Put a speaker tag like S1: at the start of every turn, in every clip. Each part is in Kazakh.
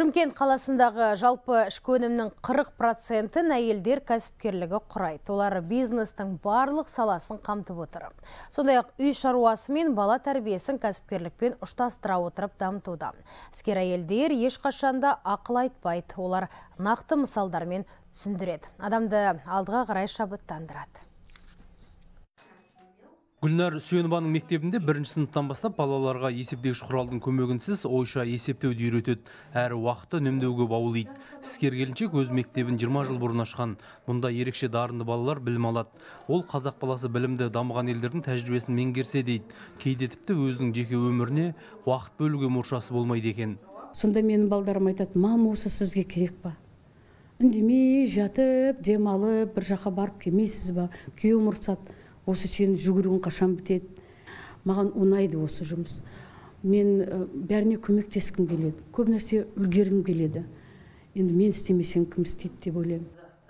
S1: Шымкент қаласындағы жалпы ішкі өнімнің 40 процентін әйелдер кәсіпкерлігі құрайды. Олар бизнестің барлық саласын қамтып отыр. Сондай-ақ үй шаруасы мен бала тәрбиесін кәсіпкерлікпен ұштастыра отырып дамытуда. Іскер әйелдер ешқашанда ақыл айтпайды. Олар нақты мысалдармен түсіндіреді. Адамды алдыға қарай шабыттандырады.
S2: Гүлнар Сүйенованың мектебінде бірінші сыныптан бастап балаларға есептегіш құралдың көмегінсіз ойша есептеуді үйретеді. Әрі уақытты үнемдеуге баулиды. Іскер келіншек өз мектебін 20 жыл бұрын ашқан. Мұнда ерекше дарынды балалар білім алады. Ол қазақ баласы білімді дамыған елдердің тәжірибесін меңгерсе дейді. Кейде тіпті өзінің жеке өміріне уақыт бөлуге мұршасы болмайды екен.
S3: Сонда менің балдарым айтады, мама осы сізге керек па? Үндемей жатып, демалып, бір жаққа барып келмейсіз ба? Күйеуім ұрсады осы сенің жүгіруің қашан бітеді? Маған ұнайды осы жұмыс. Мен бәріне көмектескім келеді. Көп нәрсе үлгергім келеді. Енді мен істемесем кім істейді деп ойлаймын.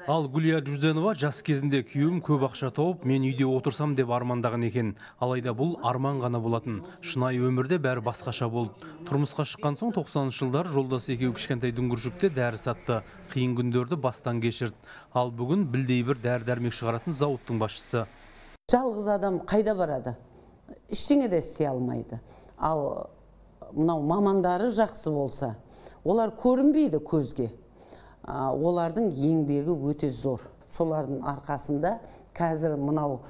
S2: Ал гүлия жүзденова жас кезінде күйеуім көп ақша тауып мен үйде отырсам деп армандаған екен. Алайда бұл арман ғана болатын. Шынайы өмірде бәрі басқаша болды. Тұрмысқа шыққан соң тоқсаныншы жылдары жолдасы екеуі кішкентай дүңгіршекте дәрі сатты қиын күндерді бастан кешірді. Ал бүгін білдей бір дәрі дәрмек шығаратын зауыттың басшысы.
S4: Жалғыз адам қайда барады? Ештеңе де істей алмайды. Ал мынау мамандары жақсы болса олар көрінбейді көзге. Олардың еңбегі өте зор. Солардың арқасында қазір мынау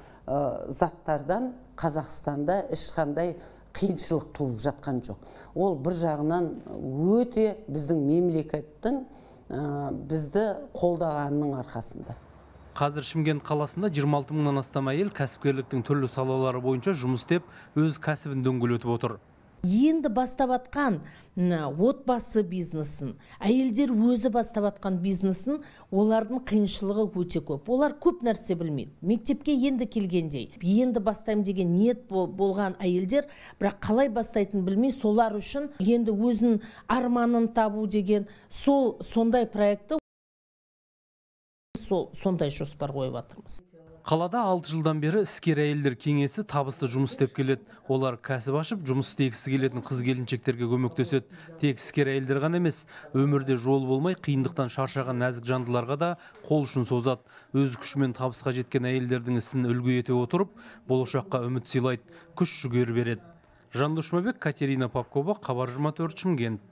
S4: заттардан қазақстанда ешқандай қиыншылық туып жатқан жоқ. Ол бір жағынан өте біздің мемлекеттің бізді қолдағанының арқасында.
S2: Қазір шымкент қаласында 26 мыңнан астам әйел кәсіпкерліктің түрлі салалары бойынша жұмыс істеп өз кәсібін дөңгелетіп отыр.
S5: Енді бастап атқан отбасы бизнесін әйелдер өзі бастап атқан бизнесін олардың қиыншылығы өте көп. Олар көп нәрсе білмейді. Мектепке енді келгендей енді бастаймын деген ниет болған әйелдер бірақ қалай бастайтынын білмей солар үшін енді өзінің арманын табу деген сол сондай проектті сол сондай жоспар қойып жатырмыз
S2: қалада алты жылдан бері іскер әйелдер кеңесі табысты жұмыс істеп келеді. Олар кәсіп ашып жұмыс істегісі келетін қыз келіншектерге көмектеседі. Тек іскер әйелдер ғана емес өмірде жол болмай қиындықтан шаршаған нәзік жандыларға да қол ұшын созады. Өз күшімен табысқа жеткен әйелдердің ісін үлгі ете отырып болашаққа үміт сыйлайды күш жігер береді. Жандос жұмабек катерина попкова хабар жиырма төрт шымкент.